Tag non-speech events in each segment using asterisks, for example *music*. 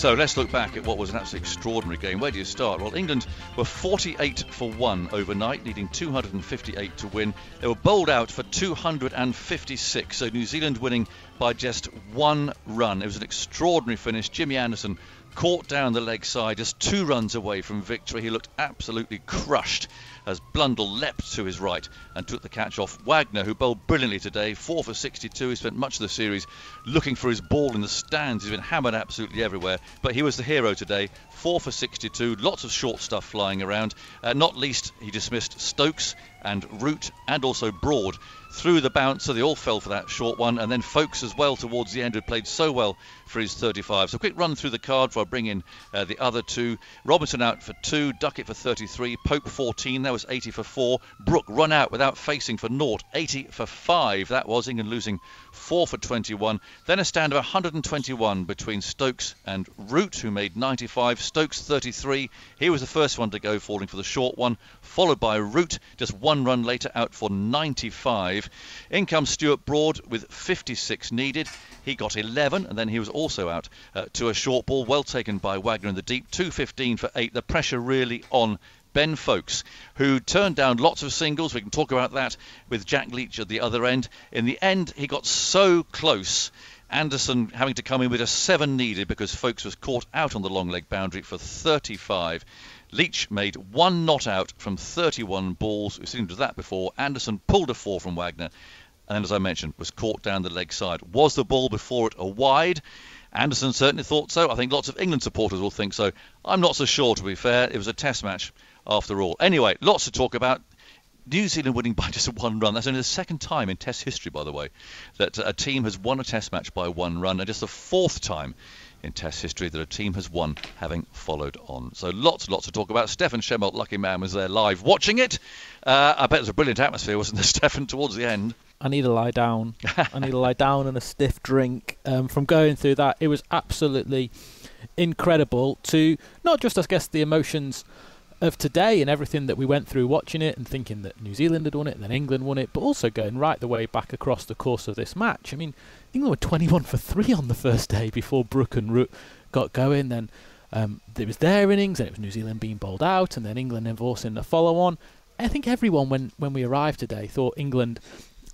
So let's look back at what was an absolutely extraordinary game. Where do you start? Well, England were 48 for 1 overnight, needing 258 to win. They were bowled out for 256, so New Zealand winning by just one run. It was an extraordinary finish. Jimmy Anderson caught down the leg side, just two runs away from victory. He looked absolutely crushed as Blundell leapt to his right and took the catch off Wagner, who bowled brilliantly today, four for 62. He spent much of the series looking for his ball in the stands. He's been hammered absolutely everywhere, but he was the hero today, four for 62. Lots of short stuff flying around. Uh, not least, he dismissed Stokes and Root and also Broad through the bounce, so they all fell for that short one. And then Foakes as well towards the end, who played so well for his 35. So quick run through the card before I bring in uh, the other two. Robinson out for two, Duckett for 33, Pope 14, that was 80 for four. Brook run out without facing for naught, 80 for five. That was England losing four for 21. Then a stand of 121 between Stokes and Root, who made 95. Stokes 33. He was the first one to go, falling for the short one, followed by Root just one run later out for 95. In comes Stuart Broad with 56 needed. He got 11, and then he was also out uh, to a short ball, well taken by Wagner in the deep. 215 for 8. The pressure really on Ben Foakes, who turned down lots of singles. We can talk about that with Jack Leach at the other end. In the end, he got so close. Anderson having to come in with a seven needed because Foakes was caught out on the long leg boundary for 35. Leach made one not out from 31 balls. We've seen him do that before. Anderson pulled a four from Wagner and then, as I mentioned, was caught down the leg side. Was the ball before it a wide? Anderson certainly thought so. I think lots of England supporters will think so. I'm not so sure, to be fair. It was a test match after all. Anyway, lots to talk about. New Zealand winning by *laughs* just one run. That's only the second time in Test history, by the way, that a team has won a Test match by one run, and just the fourth time in Test history that a team has won having followed on. So lots, lots to talk about. Stephan Shemilt, lucky man, was there live watching it. Uh, I bet it was a brilliant atmosphere, wasn't there, *laughs* Stefan, towards the end? I need to lie down. I need to lie *laughs* down and a stiff drink. Um, from going through that, it was absolutely incredible to not just, I guess, the emotions of today and everything that we went through watching it and thinking that New Zealand had won it and then England won it, but also going right the way back across the course of this match. I mean, England were 21 for 3 on the first day before Brook and Root got going. Then um, it was their innings and it was New Zealand being bowled out and then England enforcing the follow on. I think everyone, when, when we arrived today, thought England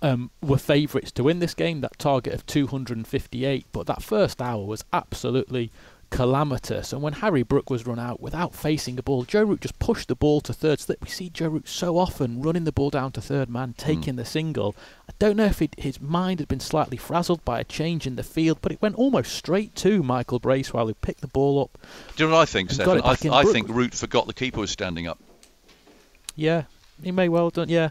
um, were favourites to win this game, that target of 258. But that first hour was absolutely calamitous. And when Harry Brook was run out without facing a ball, Joe Root just pushed the ball to third slip. We see Joe Root so often running the ball down to third man, hmm. taking mm. the single. I don't know if it, his mind had been slightly frazzled by a change in the field, but it went almost straight to Michael Bracewell, who picked the ball up. Do you know what I think, Stefan? I, th- I think Root forgot the keeper was standing up. Yeah, he may well done. Yeah,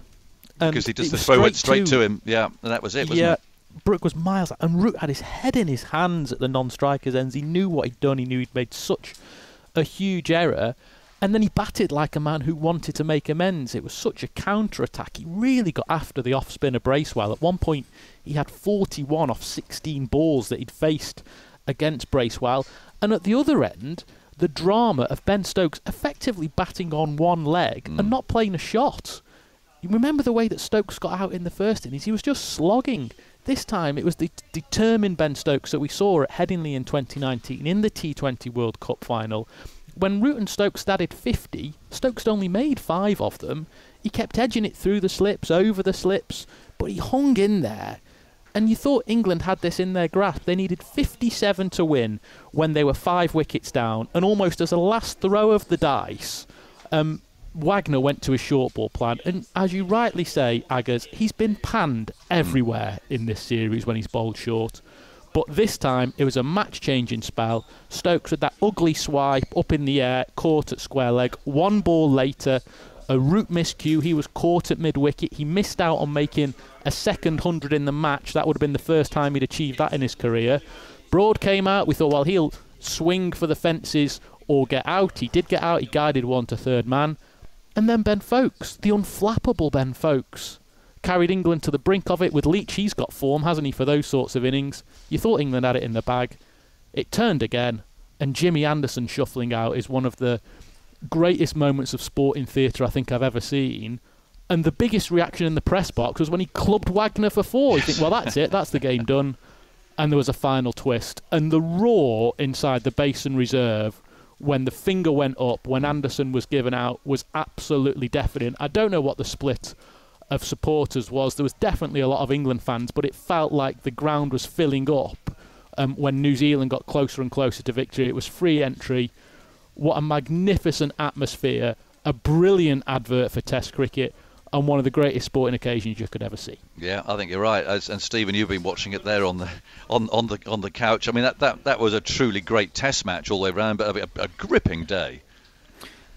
because he just the throw went straight to, to, him. Yeah, and that was it. yeah, it? Brook was miles, out, and Root had his head in his hands at the non-strikers' ends. He knew what he'd done. He knew he'd made such a huge error, and then he batted like a man who wanted to make amends. It was such a counter-attack. He really got after the off-spinner Bracewell. At one point, he had 41 off 16 balls that he'd faced against Bracewell, and at the other end, the drama of Ben Stokes effectively batting on one leg mm. and not playing a shot. You remember the way that Stokes got out in the first innings? He was just slogging. This time it was the determined Ben Stokes that we saw at Headingley in 2019 in the T20 World Cup final. When Root and Stokes added 50, Stokes only made five of them. He kept edging it through the slips, over the slips, but he hung in there. And you thought England had this in their grasp. They needed 57 to win when they were five wickets down, and almost as a last throw of the dice, um, Wagner went to a short ball plan, and as you rightly say, Aggers, he's been panned everywhere in this series when he's bowled short. But this time it was a match changing spell. Stokes with that ugly swipe up in the air, caught at square leg. One ball later, a root miscue. He was caught at mid wicket. He missed out on making a second hundred in the match. That would have been the first time he'd achieved that in his career. Broad came out. We thought, well, he'll swing for the fences or get out. He did get out. He guided one to third man. And then Ben Foakes, the unflappable Ben Foakes, carried England to the brink of it with Leach. He's got form, hasn't he, for those sorts of innings? You thought England had it in the bag. It turned again, and Jimmy Anderson shuffling out is one of the greatest moments of sporting theatre I think I've ever seen. And the biggest reaction in the press box was when he clubbed Wagner for four. You think, well, that's it, that's the game done. and there was a final twist, and the roar inside the Basin Reserve when the finger went up, when Anderson was given out, was absolutely deafening. I don't know what the split of supporters was. There was definitely a lot of England fans, but it felt like the ground was filling up um, when New Zealand got closer and closer to victory. It was free entry. What a magnificent atmosphere! A brilliant advert for Test cricket and one of the greatest sporting occasions you could ever see. Yeah, I think you're right. As, and Stephen, you've been watching it there on the on, on the on the couch. I mean, that, that that was a truly great Test match all the way around, but a, a gripping day.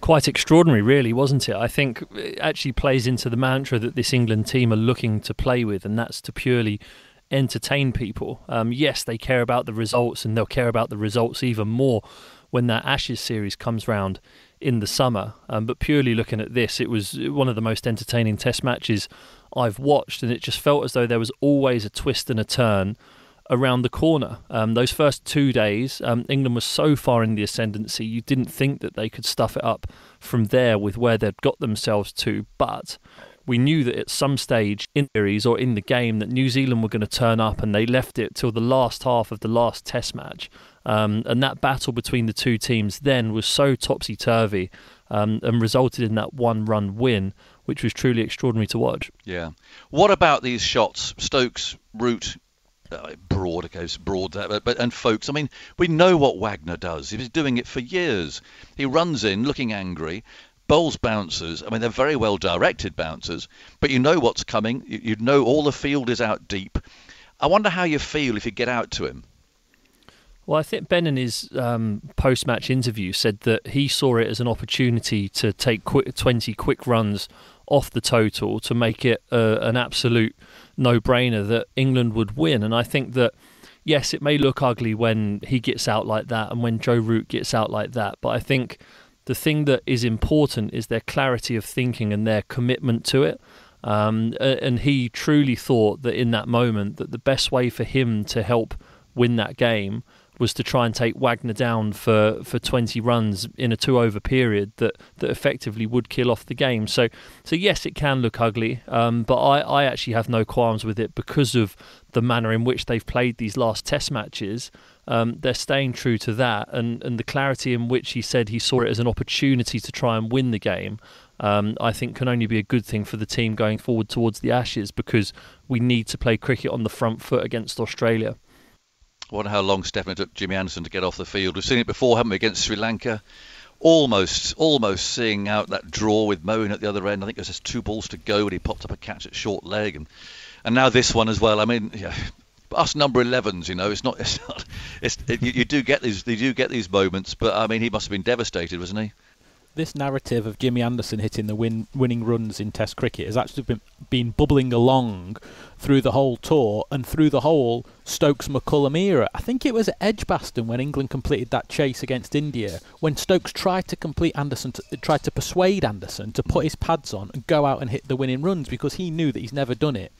Quite extraordinary, really, wasn't it? I think it actually plays into the mantra that this England team are looking to play with, and that's to purely entertain people. Um, yes, they care about the results, and they'll care about the results even more when that Ashes series comes round in the summer. Um, but purely looking at this, it was one of the most entertaining Test matches I've watched, and it just felt as though there was always a twist and a turn around the corner. Um, those first two days, um, England was so far in the ascendancy, you didn't think that they could stuff it up from there with where they'd got themselves to. But we knew that at some stage in the series or in the game that New Zealand were going to turn up, and they left it till the last half of the last Test match. Um, and that battle between the two teams then was so topsy turvy um, and resulted in that one run win, which was truly extraordinary to watch. Yeah. What about these shots? Stokes, Root, uh, Broad, okay, Broad, uh, but, but and Foakes. I mean, we know what Wagner does. He was doing it for years. He runs in looking angry, bowls bouncers. I mean, they're very well directed bouncers, but you know what's coming. You, you know all the field is out deep. I wonder how you feel if you get out to him. Well, I think Ben in his um, post-match interview said that he saw it as an opportunity to take quick, 20 quick runs off the total to make it uh, an absolute no-brainer that England would win. And I think that yes, it may look ugly when he gets out like that and when Joe Root gets out like that, but I think the thing that is important is their clarity of thinking and their commitment to it. Um, and he truly thought that in that moment that the best way for him to help win that game was to try and take Wagner down for, for 20 runs in a two over period that, that effectively would kill off the game. So, so yes, it can look ugly, um, but I, I actually have no qualms with it because of the manner in which they've played these last Test matches. Um, they're staying true to that, and, and the clarity in which he said he saw it as an opportunity to try and win the game. Um, I think can only be a good thing for the team going forward towards the Ashes because we need to play cricket on the front foot against Australia. I wonder how long, Stefan, took Jimmy Anderson to get off the field. We've seen it before, haven't we, against Sri Lanka? Almost, almost seeing out that draw with Moeen at the other end. I think there's just two balls to go, and he popped up a catch at short leg, and and now this one as well. I mean, yeah, us number 11s, you know, it's not, *laughs* it's not, it's, it, you, you do get these, you do get these moments, but I mean, he must have been devastated, wasn't he? This narrative of Jimmy Anderson hitting the win, winning runs in Test cricket has actually been, been bubbling along through the whole tour and through the whole Stokes McCullum era. I think it was at Edgbaston when England completed that chase against India when Stokes tried to complete Anderson, to, tried to persuade Anderson to put his pads on and go out and hit the winning runs because he knew that he's never done it.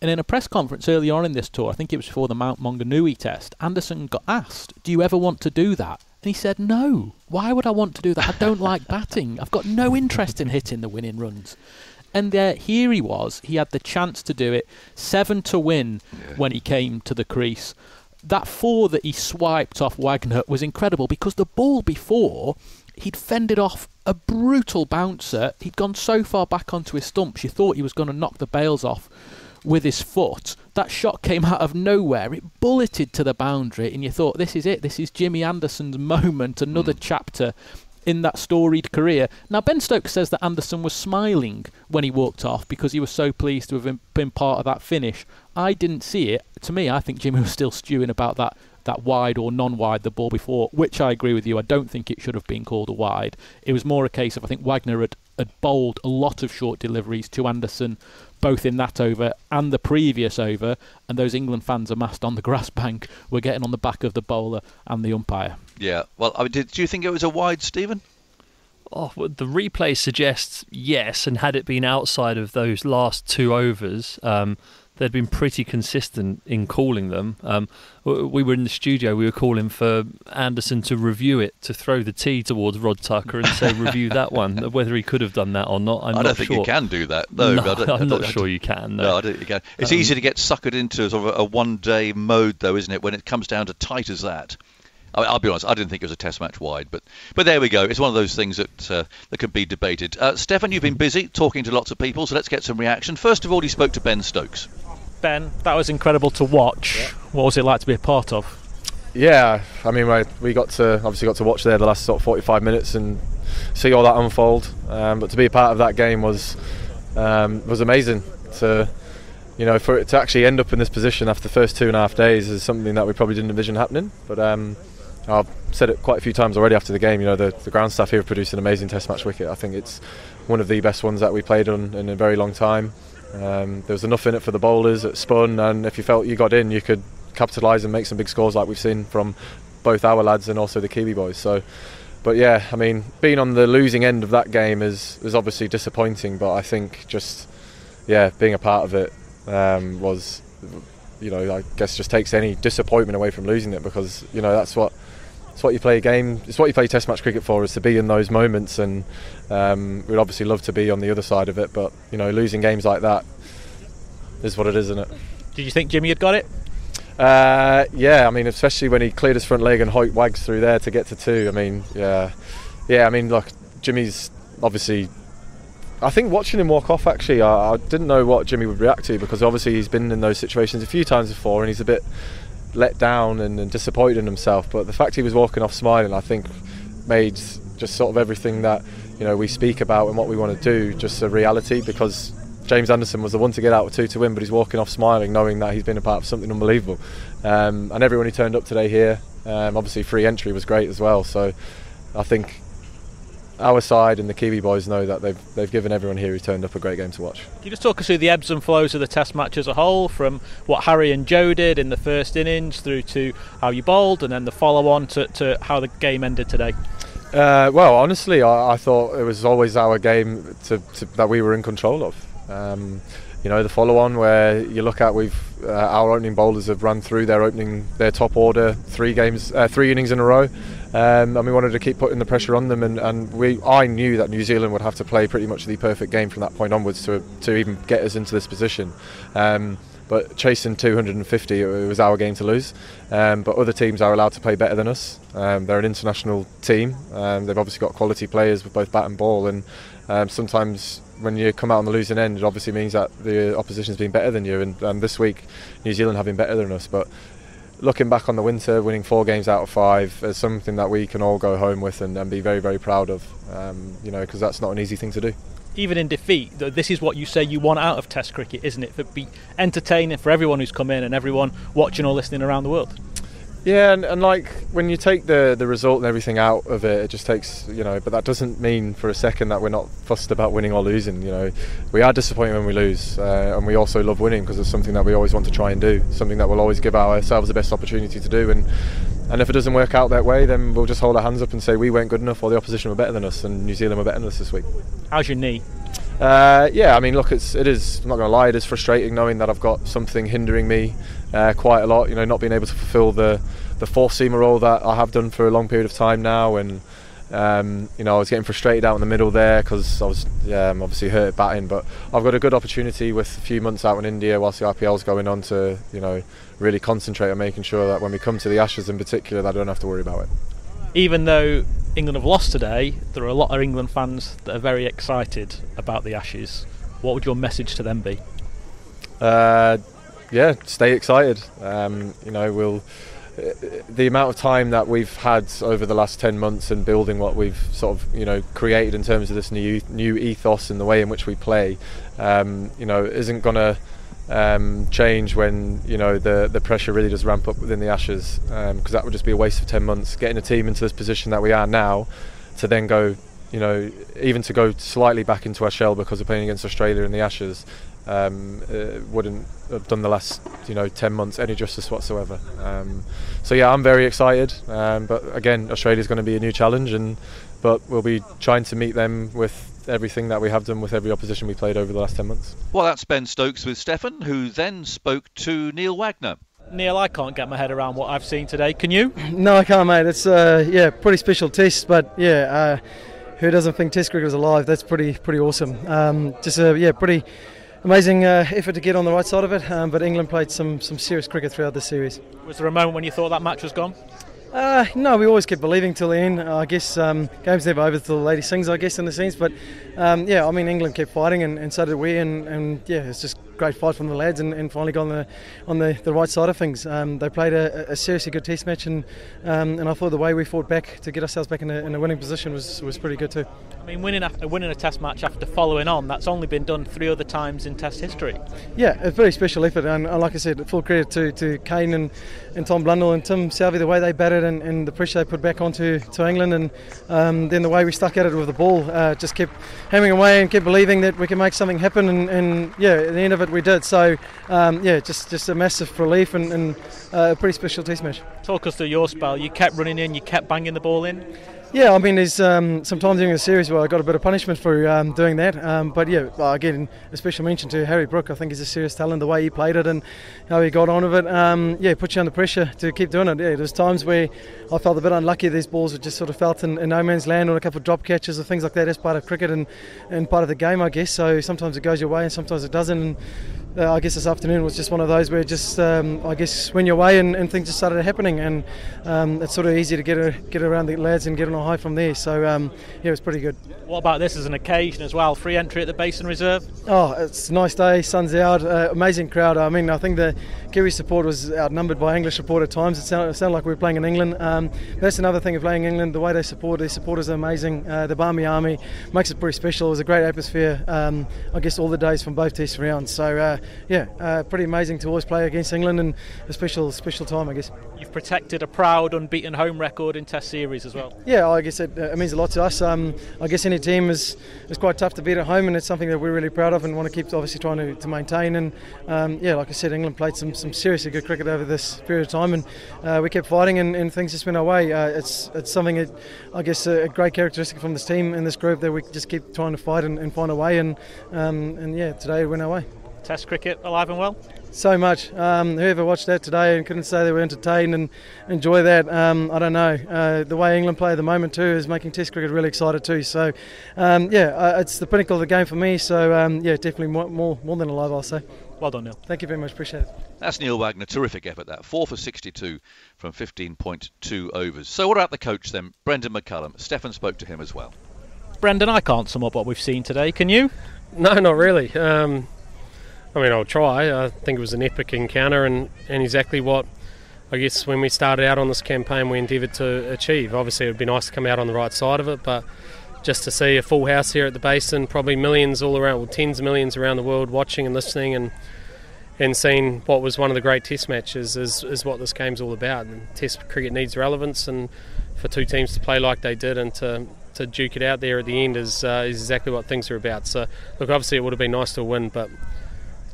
And in a press conference early on in this tour, I think it was before the Mount Maunganui test, Anderson got asked, Do you ever want to do that? And he said, No. Why would I want to do that? I don't like batting. I've got no interest in hitting the winning runs. And there, here he was. He had the chance to do it. Seven to win yeah. when he came to the crease. That four that he swiped off Wagner was incredible because the ball before he'd fended off a brutal bouncer. He'd gone so far back onto his stumps, you thought he was going to knock the bails off with his foot. That shot came out of nowhere. It bulleted to the boundary, and you thought, this is it. This is Jimmy Anderson's moment, another mm. chapter in that storied career. Now, Ben Stokes says that Anderson was smiling when he walked off because he was so pleased to have been part of that finish. I didn't see it. To me, I think Jimmy *laughs* was still stewing about that that wide or non-wide the ball before, which I agree with you. I don't think it should have been called a wide. It was more a case of I think Wagner had, had bowled a lot of short deliveries to Anderson both in that over and the previous over, and those England fans amassed on the *laughs* grass bank were getting on the back of the bowler and the umpire. Yeah. Well, I mean, did, do you think it was a wide, Stephen? Oh, well, the replay suggests yes, and had it been outside of those last two overs, um, they'd been pretty consistent in calling them. Um, we were in the studio, we were calling for Anderson to review it, to throw the tee towards Rod Tucker and say, review that *laughs* one. Whether he could have done that or not, I'm I not don't think sure. you can do that. No, no I am not sure you can. No, no I don't think you can. It's Um, easy to get suckered into sort of a, a one-day mode, though, isn't it? When it comes down to tight as that. I mean, I'll be honest. I didn't think it was a test match wide, but but there we go. It's one of those things that uh, that can be debated. Uh, Stefan, you've been busy talking to lots of people, so let's get some reaction. First of all, you spoke to Ben Stokes. Ben, that was incredible to watch. What was it like to be a part of? Yeah, I mean, we, we got to obviously got to watch there the last sort of 45 minutes and see all that unfold. Um, but to be a part of that game was um, was amazing. To you know, for it to actually end up in this position after the first two and a half days is something that we probably didn't envision happening. But um, I've said it quite a few times already after the game. You know, the, the ground staff here have produced an amazing Test match wicket. I think it's one of the best ones that we played on in a very long time. Um, there was enough in it for the bowlers. It spun, and if you felt you got in, you could capitalise and make some big scores like we've seen from both our lads and also the Kiwi boys. So, but yeah, I mean, being on the losing end of that game is is obviously disappointing. But I think just yeah, being a part of it um, was, you know, I guess just takes any disappointment away from losing it because you know that's what. It's what you play a game. It's what you play Test match cricket for, is to be in those moments, and um, we'd obviously love to be on the other side of it. But you know, losing games like that is what it is, isn't it? Did you think Jimmy had got it? Uh, yeah, I mean, especially when he cleared his front leg and Hoyt wags through there to get to two. I mean, yeah, yeah. I mean, look, Jimmy's obviously. I think watching him walk off, actually, I, I didn't know what Jimmy would react to because obviously he's been in those situations a few times before, and he's a bit let down and, and disappointed in himself. But the fact he was walking off smiling, I think, made just sort of everything that you know we speak about and what we want to do just a reality because James Anderson was the one to get out with two to win, but he's walking off smiling, knowing that he's been a part of something unbelievable. Um, and everyone who turned up today here, um, obviously free entry was great as well. So I think our side and the Kiwi boys know that they've they've given everyone here who turned up a great game to watch. Can you just talk us through the ebbs and flows of the Test match as a whole, from what Harry and Joe did in the first innings through to how you bowled, and then the follow-on to, to how the game ended today? Uh, well, honestly, I, I, thought it was always our game to, to, that we were in control of. Um, you know, the follow-on where you look at we've uh, our opening bowlers have run through their opening their top order three games, uh, three innings in a row, um, and we wanted to keep putting the pressure on them. And, and we, I knew that New Zealand would have to play pretty much the perfect game from that point onwards to to even get us into this position. Um, but chasing 250, it was our game to lose. Um, but other teams are allowed to play better than us. Um, they're an international team. Um, they've obviously got quality players with both bat and ball, and um, sometimes when you come out on the losing end, it obviously means that the opposition's been better than you. And, and this week, New Zealand have been better than us. But looking back on the winter, winning four games out of five is something that we can all go home with and, and be very, very proud of. Um, you know, because that's not an easy thing to do even in defeat, this is what you say you want out of Test cricket, isn't it? For be entertaining for everyone who's come in and everyone watching or listening around the world. Yeah, and, and like when you take the the result and everything out of it, it just takes you know. But that doesn't mean for a second that we're not fussed about winning or losing. You know, we are disappointed when we lose, uh, and we also love winning because it's something that we always want to try and do. Something that we'll always give ourselves the best opportunity to do. And and if it doesn't work out that way, then we'll just hold our hands up and say we weren't good enough, or the opposition were better than us, and New Zealand were better than us this week. How's your knee? Uh, yeah, I mean, look, it's it is. I'm not going to lie, it is frustrating knowing that I've got something hindering me uh, quite a lot. You know, not being able to fulfil the the fourth seamer role that I have done for a long period of time now, and um, you know, I was getting frustrated out in the middle there because I was I'm obviously hurt batting. But I've got a good opportunity with a few months out in India whilst the IPL is going on to you know really concentrate on making sure that when we come to the Ashes in particular, that I don't have to worry about it. Even though England have lost today, there are a lot of England fans that are very excited about the Ashes. What would your message to them be? Uh, yeah, stay excited. Um, you know, we'll the amount of time that we've had over the last 10 months and building what we've sort of you know created in terms of this new new ethos and the way in which we play um, you know isn't going to um, change when you know the the pressure really does ramp up within the Ashes because um, that would just be a waste of 10 months getting a team into this position that we are now to then go you know even to go slightly back into our shell because we're playing against Australia in the Ashes um, uh, wouldn't have done the last you know 10 months any justice whatsoever um, so yeah I'm very excited um, but again Australia's going to be a new challenge and but we'll be trying to meet them with everything that we have done with every opposition we played over the last 10 months. Well, that's Ben Stokes with Stefan, who then spoke to Neil Wagner. Neil, I can't get my head around what I've seen today. Can you? No, I can't, mate. It's uh, yeah, pretty special test, but yeah, uh, who doesn't think Test cricket is alive? That's pretty pretty awesome. Um, just a yeah, pretty amazing uh, effort to get on the right side of it. Um, but England played some some serious cricket throughout the series. Was there a moment when you thought that match was gone? Uh, no, we always kept believing till the end. I guess um, games never over till the lady sings, I guess, in the sense. But um, yeah, I mean, England kept fighting, and, and so did we. And, and, yeah, it's just great fight from the lads, and, and finally got on the on the, the right side of things. Um, they played a, a, seriously good Test match, and um, and I thought the way we fought back to get ourselves back in a, in a winning position was was pretty good too. I mean, winning a, winning a Test match after following on, that's only been done three other times in Test history. Yeah, a very special effort, and, and like I said, full credit to, to Kane and, and Tom Blundell and Tim Southee, the way they batted and, and the pressure they put back onto to England, and um, then the way we stuck at it with the ball, uh, just kept hammering away and kept believing that we can make something happen, and, and yeah, at the end of it, we did. So um, yeah, just just a massive relief and, and uh, a pretty special Test match. Talk us through your spell. You kept running in, you kept banging the ball in. Yeah, I mean, there's um, sometimes during the series where I got a bit of punishment for um, doing that. Um, but yeah, again, a special mention to Harry Brook. I think he's a serious talent, the way he played it and how he got on with it. Um, yeah, put you under pressure to keep doing it. Yeah, there's times where I felt a bit unlucky. These balls were just sort of felt in, in no man's land or a couple of drop catches or things like that. That's part of cricket and, and part of the game, I guess. So sometimes it goes your way and sometimes it doesn't. And, uh, I guess this afternoon was just one of those where just um, I guess when you're away and, and, things just started happening and um, it's sort of easy to get a, get around the lads and get on a high from there. So um, yeah, it was pretty good. What about this as an occasion as well? Free entry at the Basin Reserve. Oh, it's a nice day, sun's out, uh, amazing crowd. I mean, I think the Kiwi support was outnumbered by English support at times. It sounded, it sounded like we were playing in England. Um, that's another thing of playing England. The way they support, their supporters are amazing. Uh, the Barmy Army makes it pretty special. It was a great atmosphere. Um, I guess all the days from both test rounds. So uh, yeah uh, pretty amazing to always play against England and a special special time, I guess. You've protected a proud unbeaten home record in Test series as well. Yeah, I guess it, it means a lot to us. Um, I guess any team is is quite tough to beat at home, and it's something that we're really proud of and want to keep obviously trying to, to maintain. And um, yeah, like I said, England played some, some seriously good cricket over this period of time, and uh, we kept fighting, and, and, things just went our way. Uh, it's it's something that I guess a, great characteristic from this team and this group that we just keep trying to fight and, and find a way. And um, and yeah, today it went our way. Test cricket alive and well? So much. Um, whoever watched that today and couldn't say they were entertained and enjoy that, um, I don't know. Uh, the way England play at the moment too is making Test cricket really excited too. So, um, yeah, uh, it's the pinnacle of the game for me. So, um, yeah, definitely more, more, more than alive, I'll say. Well done, Neil. Thank you very much. Appreciate it. That's Neil Wagner. Terrific effort that. Four for 62 from 15.2 overs. So, what about the coach then? Brendon McCullum. Stefan spoke to him as well. Brendon, I can't sum up what we've seen today. Can you? No, not really. Um, I mean, I'll try. I think it was an epic encounter and, and exactly what I guess when we started out on this campaign we endeavoured to achieve. Obviously, it would be nice to come out on the right side of it, but just to see a full house here at the Basin, probably millions all around, well, tens of millions around the world watching and listening and and seeing what was one of the great test matches is, is what this game's all about. And test cricket needs relevance, and for two teams to play like they did and to, to duke it out there at the end is, uh, is exactly what things are about. So, look, obviously it would have been nice to win, but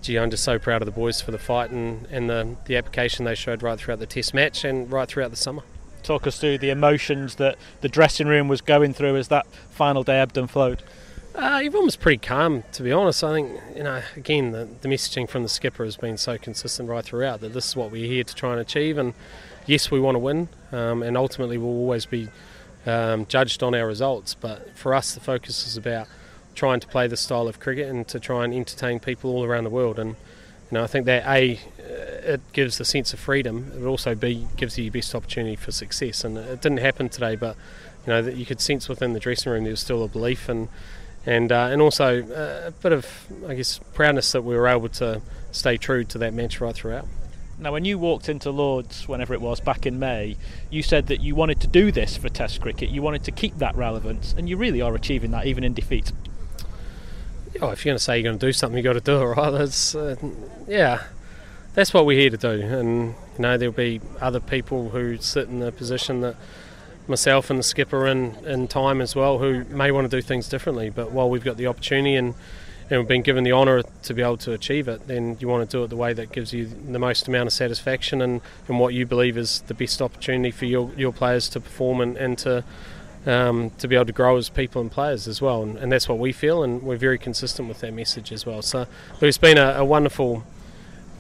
gee, I'm just so proud of the boys for the fight and, and the, the application they showed right throughout the test match and right throughout the summer. Talk us through the emotions that the dressing room was going through as that final day ebbed and flowed. Uh, everyone was pretty calm, to be honest. I think, you know, again, the, the messaging from the skipper has been so consistent right throughout that this is what we're here to try and achieve. And yes, we want to win, um, and ultimately we'll always be um, judged on our results. But for us, the focus is about trying to play the style of cricket and to try and entertain people all around the world. And you know, I think that a uh, it gives a sense of freedom. It also b gives you your best opportunity for success. And it didn't happen today, but you know that you could sense within the dressing room there was still a belief and and uh, and also uh, a bit of I guess proudness that we were able to stay true to that match right throughout. Now, when you walked into Lords, whenever it was back in May, you said that you wanted to do this for Test cricket. You wanted to keep that relevance, and you really are achieving that even in defeat oh, if you're going to say you're going to do something, you've got to do it, *laughs* right? That's, uh, yeah, that's what we're here to do. And, you know, there'll be other people who sit in the position that myself and the skipper in, in time as well who may want to do things differently. But while we've got the opportunity and, and we've been given the honour to be able to achieve it, then you want to do it the way that gives you the most amount of satisfaction and, and what you believe is the best opportunity for your, your players to perform and, and to um, to be able to grow as people and players as well, and, and, that's what we feel, and we're very consistent with that message as well. So, it's been a, a wonderful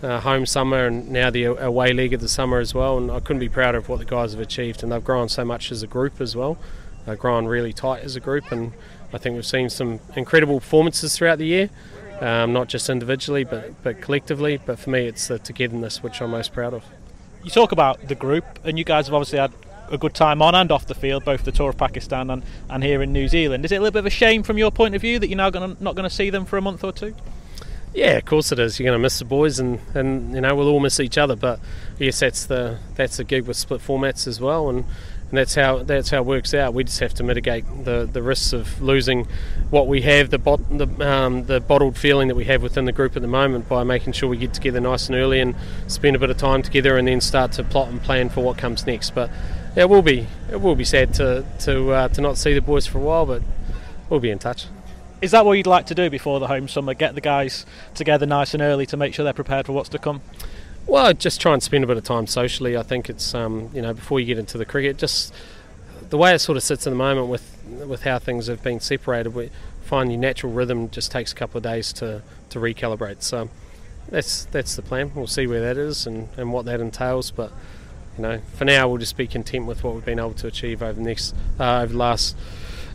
uh, home summer, and now the away league of the summer as well, and I couldn't be prouder of what the guys have achieved, and they've grown so much as a group as well. They've grown really tight as a group, and I think we've seen some incredible performances throughout the year. Um, not just individually, but but collectively. But for me, it's the togetherness which I'm most proud of. You talk about the group, and you guys have obviously had a good time on and off the field, both the tour of Pakistan and, and here in New Zealand. Is it a little bit of a shame from your point of view that you're now gonna, not going to see them for a month or two? Yeah, of course it is. You're going to miss the boys, and, and you know we'll all miss each other. But yes, that's the that's the gig with split formats as well, and, and that's how that's how it works out. We just have to mitigate the, the risks of losing what we have, the bot, the, um, the bottled feeling that we have within the group at the moment, by making sure we get together nice and early and spend a bit of time together, and then start to plot and plan for what comes next. But it will be it will be sad to to uh, to not see the boys for a while, but we'll be in touch. Is that what you'd like to do before the home summer? Get the guys together nice and early to make sure they're prepared for what's to come. Well, just try and spend a bit of time socially. I think it's um, you know before you get into the cricket, just the way it sort of sits at the moment with with how things have been separated. We find your natural rhythm just takes a couple of days to, to recalibrate. So that's that's the plan. We'll see where that is and, and what that entails, but you know, for now we'll just be content with what we've been able to achieve over the next uh, over the last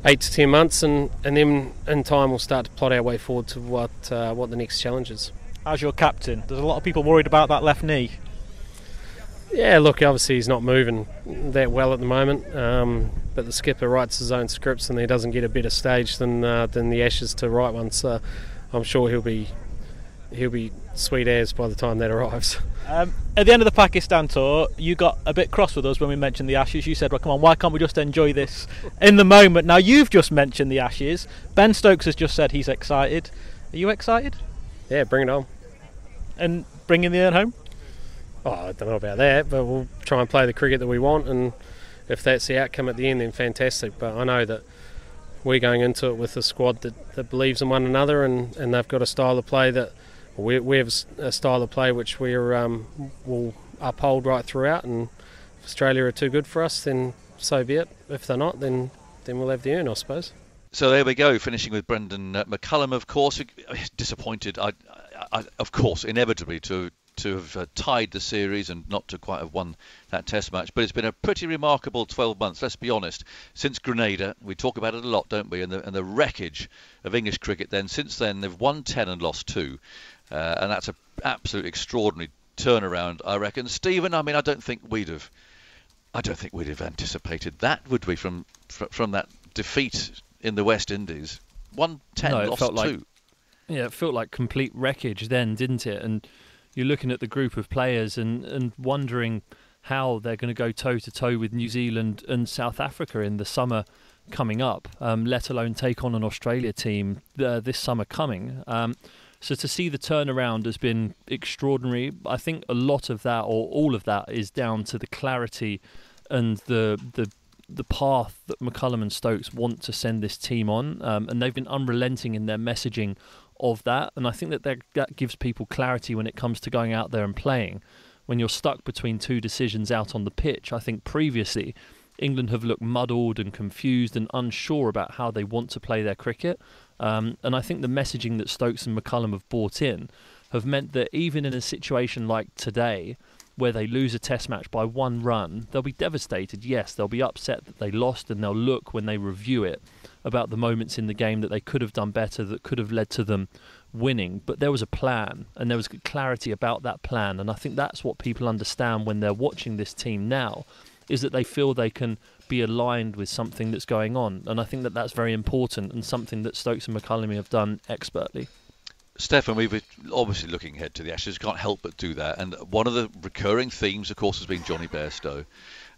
eight to ten months, and, and then in time we'll start to plot our way forward to what uh, what the next challenge is. As your captain, there's a lot of people worried about that left knee. Yeah, look, obviously he's not moving that well at the moment, um, but the skipper writes his own scripts, and he doesn't get a better stage than uh, than the Ashes to write one. So I'm sure he'll be he'll be sweet as by the time that arrives. Um, at the end of the Pakistan tour, you got a bit cross with us when we mentioned the Ashes. You said, "Well, come on, why can't we just enjoy this in the moment?" Now you've just mentioned the Ashes. Ben Stokes has just said he's excited. Are you excited? Yeah, bring it on. And bringing the urn home? Oh, I don't know about that, but we'll try and play the cricket that we want, and if that's the outcome at the end, then fantastic. But I know that we're going into it with a squad that, that believes in one another, and, and they've got a style of play that we, we have a style of play which we um, will uphold right throughout. And if Australia are too good for us, then so be it. If they're not, then then we'll have the urn, I suppose. So there we go, finishing with Brendon uh, McCullum, of course. Disappointed, I, I, of course, inevitably to to have uh, tied the series and not to quite have won that test match. But it's been a pretty remarkable 12 months, let's be honest. Since Grenada, we talk about it a lot, don't we? And the, and the wreckage of English cricket then. Since then, they've won 10 and lost 2. Uh, and that's an absolute extraordinary turnaround, I reckon. Stephen, I mean, I don't think we'd have, I don't think we'd have anticipated that, would we, from from, that defeat in the West Indies? One ten, no, lost two. Like, yeah, it felt like complete wreckage then, didn't it? And you're looking at the group of players and and wondering how they're going to go toe to toe with New Zealand and South Africa in the summer coming up, um, let alone take on an Australia team uh, this summer coming. Um, so to see the turnaround has been extraordinary. I think a lot of that, or all of that, is down to the clarity and the the the path that McCullum and Stokes want to send this team on, um, and they've been unrelenting in their messaging of that. And I think that that gives people clarity when it comes to going out there and playing. When you're stuck between two decisions out on the pitch, I think previously England have looked muddled and confused and unsure about how they want to play their cricket. Um, and I think the messaging that Stokes and McCullum have brought in have meant that even in a situation like today, where they lose a test match by one run, they'll be devastated. Yes, they'll be upset that they lost, and they'll look when they review it about the moments in the game that they could have done better, that could have led to them winning. But there was a plan, and there was clarity about that plan. And I think that's what people understand when they're watching this team now, is that they feel they can be aligned with something that's going on. And I think that that's very important and something that Stokes and McCullum have done expertly. Stefan, we were obviously looking ahead to the Ashes. Can't help but do that. And one of the recurring themes, of course, has been Jonny Bairstow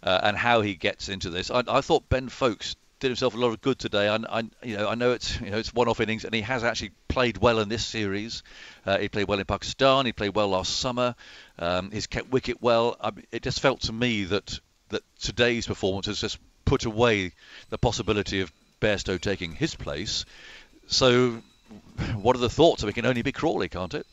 uh, and how he gets into this. I, I, thought Ben Foakes did himself a lot of good today. I, I, you know, I know it's you know it's one-off innings, and he has actually played well in this series. Uh, he played well in Pakistan. He played well last summer. Um, he's kept wicket well. I, it just felt to me that that today's performance has just put away the possibility of Bairstow taking his place. So, what are the thoughts? I mean, it can only be Crawley, can't it?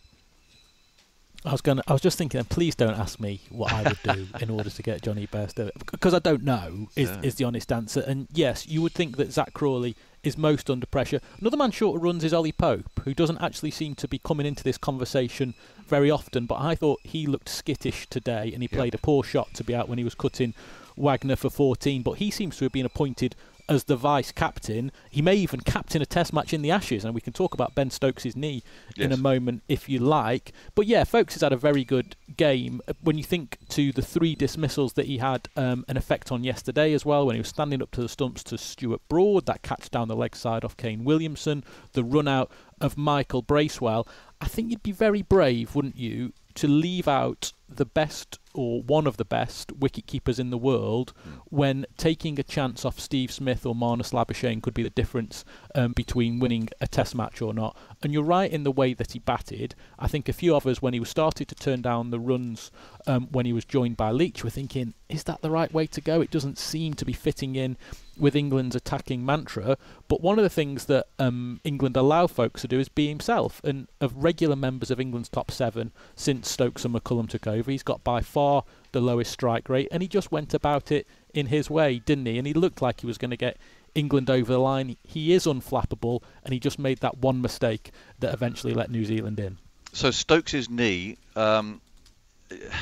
I was going. I was just thinking. Please don't ask me what I would do *laughs* in order to get Jonny Bairstow because I don't know. Is Yeah. is the honest answer? And yes, you would think that Zak Crawley is most under pressure. Another man short of runs is Ollie Pope, who doesn't actually seem to be coming into this conversation very often. But I thought he looked skittish today, and he Yeah. played a poor shot to be out when he was cutting Wagner for 14. But he seems to have been appointed as the vice captain. He may even captain a test match in the Ashes, and we can talk about Ben Stokes' knee in a moment if you like. But yeah, Foakes has had a very good game. When you think to the three dismissals that he had um, an effect on yesterday as well, when he was standing up to the stumps to Stuart Broad, that catch down the leg side off Kane Williamson, the run out of Michael Bracewell, I think you'd be very brave, wouldn't you, to leave out the best or one of the best wicket keepers in the world when taking a chance off Steve Smith or Marnus Labuschagne could be the difference um, between winning a test match or not. And you're right in the way that he batted. I think a few of us, when he was started to turn down the runs um, when he was joined by Leach, were thinking, is that the right way to go? It doesn't seem to be fitting in with England's attacking mantra. But one of the things that um, England allow Foakes to do is be himself. And of regular members of England's top seven since Stokes and McCullum took over, he's got by far the lowest strike rate, and he just went about it in his way, didn't he? And he looked like he was going to get England over the line. He is unflappable, and he just made that one mistake that eventually let New Zealand in. So Stokes' knee. Um,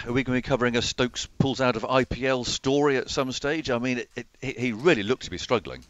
are we going to be covering a Stokes pulls out of IPL story at some stage? I mean, it, it, he- really looked to be struggling.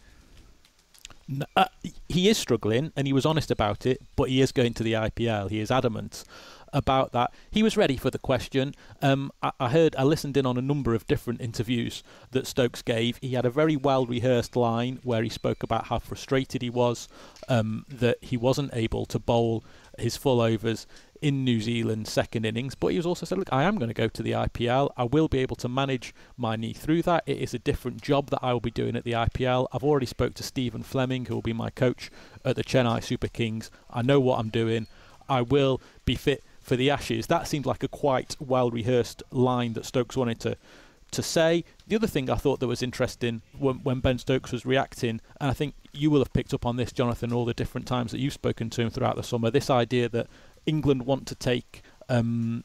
N- Uh, he is struggling, and he was honest about it, but he is going to the IPL. He is adamant about that. He was ready for the question. Um, I, I heard, I listened in on a number of different interviews that Stokes gave. He had a very well rehearsed line where he spoke about how frustrated he was um, that he wasn't able to bowl his full overs in New Zealand's second innings, but he was also said, "Look, I am going to go to the IPL. I will be able to manage my knee through that. It is a different job that I will be doing at the IPL. I've already spoke to Stephen Fleming, who will be my coach at the Chennai Super Kings. I know what I'm doing. I will be fit for the Ashes." That seemed like a quite well rehearsed line that Stokes wanted to to say. The other thing I thought that was interesting when, when Ben Stokes was reacting, and I think you will have picked up on this, Jonathan, all the different times that you've spoken to him throughout the summer. This idea that England want to take um,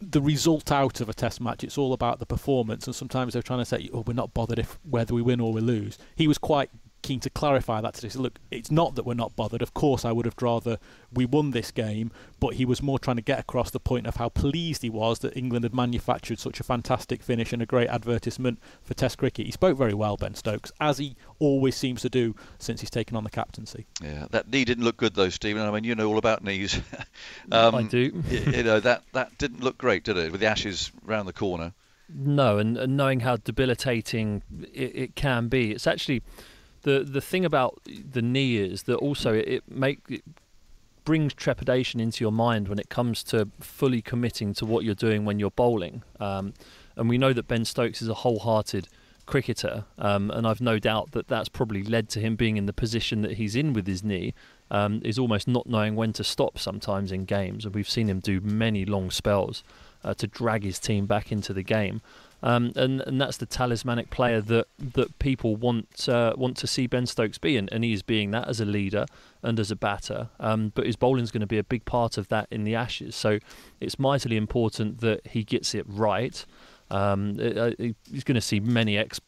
the result out of a test match. It's all about the performance, and sometimes they're trying to say, "Oh, we're not bothered if whether we win or we lose." He was quite keen to clarify that today. He Look, it's not that we're not bothered. Of course, I would have rather we won this game, but he was more trying to get across the point of how pleased he was that England had manufactured such a fantastic finish and a great advertisement for Test cricket. He spoke very well, Ben Stokes, as he always seems to do since he's taken on the captaincy. Yeah, that knee didn't look good though, Stephen. I mean, you know all about knees. *laughs* um, I do. you know that that didn't look great, did it? With the ashes round the corner. No, and, and knowing how debilitating it, it can be, it's actually the the thing about the knee is that also it, it make it brings trepidation into your mind when it comes to fully committing to what you're doing when you're bowling. Um, and we know that Ben Stokes is a wholehearted cricketer, um, and I've no doubt that that's probably led to him being in the position that he's in with his knee. Um, is almost not knowing when to stop sometimes in games, and we've seen him do many long spells uh, to drag his team back into the game. Um, and and that's the talismanic player that that people want uh, want to see Ben Stokes be, and, and he is being that as a leader and as a batter. Um, but his bowling is going to be a big part of that in the Ashes. So it's mightily important that he gets it right. Um, uh, he- he's going to see many ex.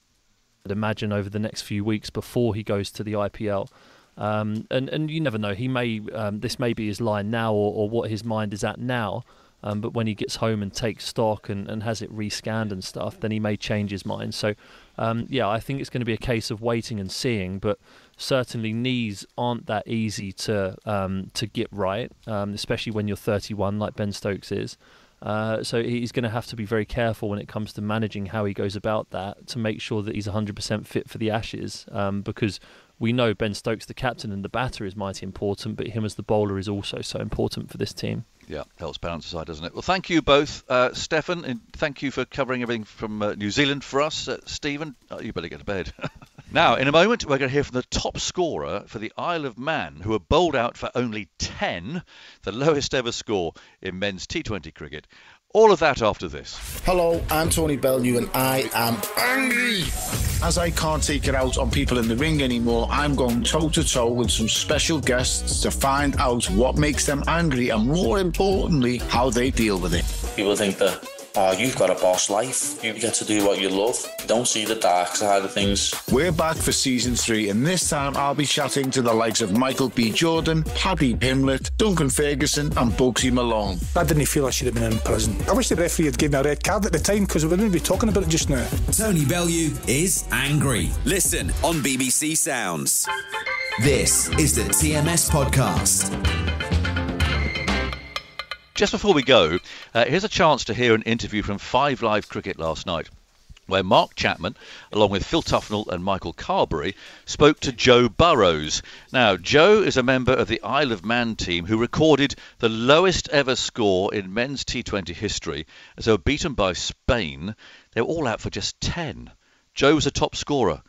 I'd imagine over the next few weeks before he goes to the IPL. Um, and and you never know. He may um, this may be his line now, or, or what his mind is at now. Um, but when he gets home and takes stock and, and has it rescanned and stuff, then he may change his mind. So, um, yeah, I think it's going to be a case of waiting and seeing. But certainly, knees aren't that easy to um, to get right, um, especially when you're 31, like Ben Stokes is. Uh, so he's going to have to be very careful when it comes to managing how he goes about that to make sure that he's 100% fit for the Ashes. Um, because we know Ben Stokes, the captain and the batter, is mighty important, but him as the bowler is also so important for this team. Yeah, helps balance the side, doesn't it? Well, thank you both, uh, Stefan, and thank you for covering everything from uh, New Zealand for us. Uh, Stephen, oh, you better get to bed. *laughs* now, in a moment, we're going to hear from the top scorer for the Isle of Man, who are bowled out for only 10, the lowest ever score in men's T20 cricket. All of that after this. Hello, I'm Tony Bellew and I am angry. As I can't take it out on people in the ring anymore, I'm going toe to toe with some special guests to find out what makes them angry and more importantly, how they deal with it. People think that oh, you've got a boss life. You get to do what you love. Don't see the dark side of things. We're back for season three, and this time I'll be chatting to the likes of Michael B. Jordan, Paddy Pimblett, Duncan Ferguson, and Bugsy Malone. I didn't feel I should have been in prison. I wish the referee had given me a red card at the time because we wouldn't be talking about it just now. Tony Bellew is angry. Listen on BBC Sounds. This is the TMS podcast. Just before we go, uh, here's a chance to hear an interview from Five Live Cricket last night, where Mark Chapman, along with Phil Tufnell and Michael Carberry, spoke to Joe Burrows. Now, Joe is a member of the Isle of Man team who recorded the lowest ever score in men's T20 history as they were beaten by Spain. They were all out for just 10. Joe was a top scorer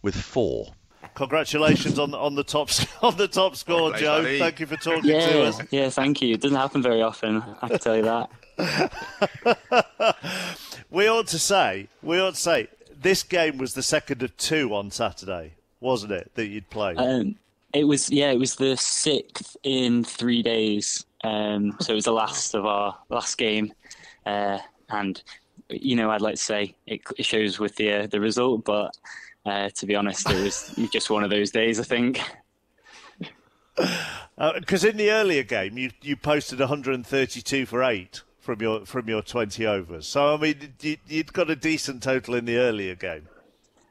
with four. Congratulations on on the top *laughs* on the top score, Joe. Thank you for talking yeah, to us. Yeah, thank you. It doesn't happen very often. I can tell you that. *laughs* we ought to say, we ought to say, this game was the second of two on Saturday, wasn't it? That you'd played. Um, it was, yeah, it was the sixth in three days. Um, so it was the last of our last game, uh, and you know, I'd like to say it, it shows with the uh, the result, but uh, to be honest, it was *laughs* just one of those days, I think. Because *laughs* uh, in the earlier game, you you posted 132 for eight from your from your 20 overs. So I mean, you, would got a decent total in the earlier game.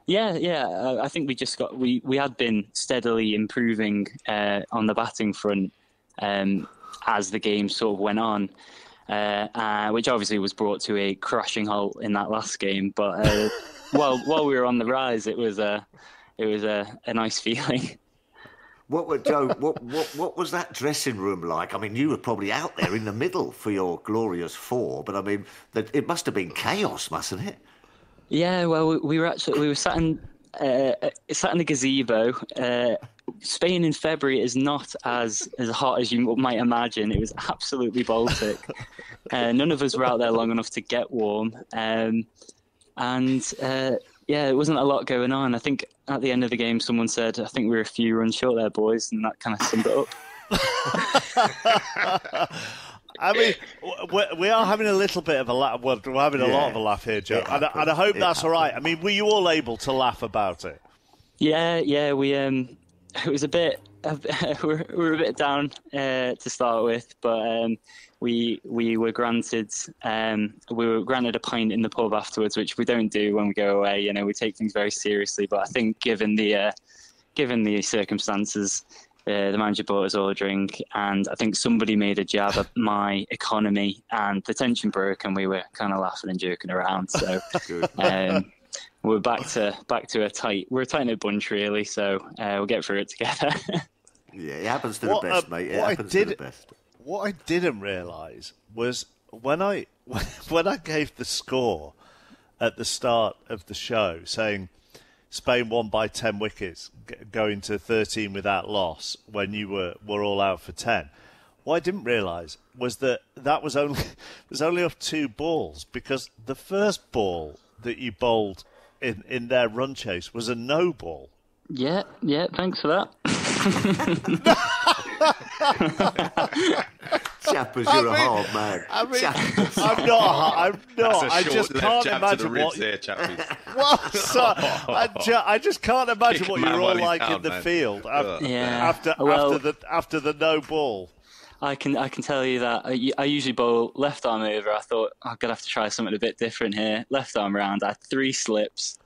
Yeah, yeah. Uh, I think we just got we we had been steadily improving uh, on the batting front um, as the game sort of went on. Uh, uh, which obviously was brought to a crashing halt in that last game. But uh, *laughs* while while we were on the rise, it was a it was a, a nice *laughs* feeling. What were Joe? What, what what was that dressing room like? I mean, you were probably out there in the middle for your glorious four, but I mean, it must have been chaos, mustn't it? Yeah, well, we were actually we were sat in uh, sat in the gazebo. Uh, Spain in February is not as as hot as you might imagine. It was absolutely Baltic. uh, none of us were out there long enough to get warm. Um, and uh, yeah, it wasn't a lot going on. I think at the end of the game, someone said, "I think we are a few runs short there, boys," and that kind of summed it up. *laughs* I mean, we are having a little bit of a laugh. We're having a yeah. lot of a laugh here, Joe, and, and, I hope it that's happened. all right. I mean, were you all able to laugh about it? Yeah, yeah. We um, it was a bit. *laughs* we're, we're a bit down uh, to start with, but um, we we were granted um, we were granted a pint in the pub afterwards, which we don't do when we go away. You know, we take things very seriously. But I think given the uh, given the circumstances, uh, the manager bought us all a drink, and I think somebody made a jab at my economy, and the tension broke, and we were kind of laughing and joking around. So. *laughs* um, we're back to back to a tight. We're a tight knit bunch, really. So uh, we'll get through it together. *laughs* yeah, it happens to what, the best, uh, mate. It happens did, to the best what I didn't realise was when I *laughs* when I gave the score at the start of the show, saying Spain won by ten wickets, going to thirteen without loss, when you were were all out for ten. What I didn't realise was that that was only *laughs* was only off two balls because the first ball that you bowled in in their run chase was a no ball. Yeah, yeah. Thanks for that. *laughs* Chappers, you're I mean, a hard man. I mean, I'm not. I'm not. I just can't imagine what. There, what? *laughs* So, I, ju- I, just can't imagine Kick *laughs* what you're all like down, in the man. field after, yeah. after, well, after the after the no ball. I can I can tell you that I, I, usually bowl left arm over. I thought oh, I'm gonna have to try something a bit different here. Left arm round. I had three slips,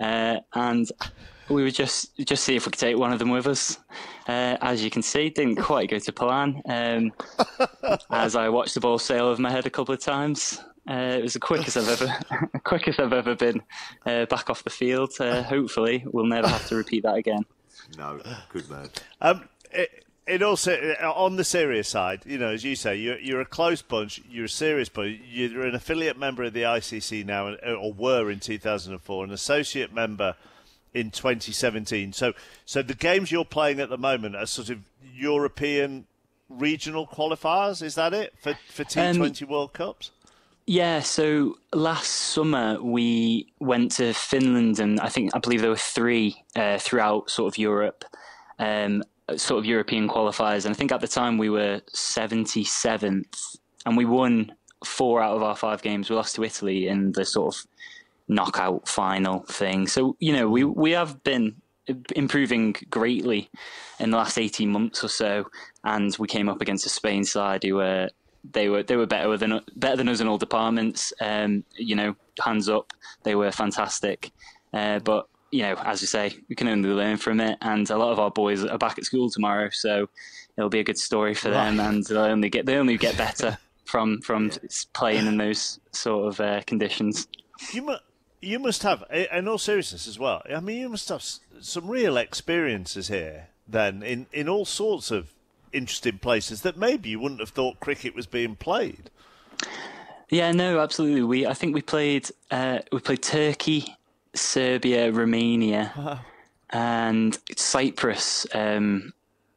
uh, and we would just just see if we could take one of them with us. Uh, as you can see, didn't quite go to plan. Um, *laughs* as I watched the ball sail over my head a couple of times, uh, it was the quickest I've ever *laughs* quickest I've ever been uh, back off the field. Uh, hopefully, we'll never have to repeat that again. No, good man. Um, it, it also on the serious side, you know, as you say, you're you're a close bunch. You're a serious bunch. You're an affiliate member of the ICC now, or were in 2004, an associate member in 2017. So, so the games you're playing at the moment are sort of European regional qualifiers. Is that it for for T20 um, World Cups? Yeah, so last summer we went to Finland, and I think I believe there were three uh, throughout sort of Europe, um, sort of European qualifiers, and I think at the time we were seventy seventh, and we won four out of our five games. We lost to Italy in the sort of knockout final thing. So you know we we have been improving greatly in the last 18 months or so and we came up against a Spain side who were they were they were better than better than us in all departments. Um, you know, hands up, they were fantastic. Uh, but you know, as you say, we can only learn from it. And a lot of our boys are back at school tomorrow, so it'll be a good story for them, and they'll only get they only get *laughs* better from from playing in those sort of uh, conditions. You you must have, in all seriousness as well. I mean, you must have some real experiences here. Then in in all sorts of interesting places that maybe you wouldn't have thought cricket was being played. Yeah, no, absolutely. We I think we played uh, we played Turkey, Serbia, Romania, wow. and Cyprus um,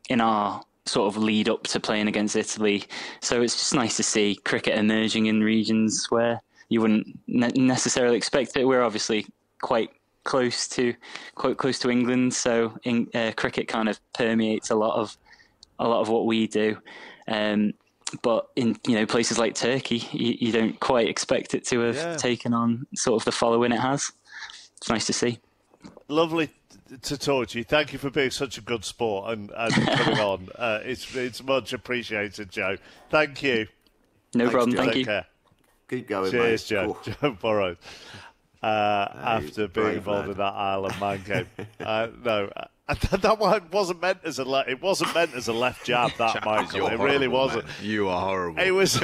in our sort of lead up to playing against Italy. So it's just nice to see cricket emerging in regions where you wouldn't ne- necessarily expect it. We're obviously quite close to quite close to England, so in, uh, cricket kind of permeates a lot of a lot of what we do. Um, but in you know places like Turkey, you, you don't quite expect it to have yeah. taken on sort of the following it has. It's nice to see. Lovely to talk to you. Thank you for being such a good sport and, and *laughs* coming on. Uh, it's it's much appreciated, Joe. Thank you. No Thanks, problem. Joe. Thank Take you. Care. Keep going, Cheers, mate. *laughs* Joe. Oh. Joe Burrows. Uh, hey, after being involved man. in that Isle of Man game. *laughs* uh, no, *laughs* that one wasn't meant as a le- it wasn't meant as a left jab. That Michael, it really wasn't. Man. You are horrible. It was.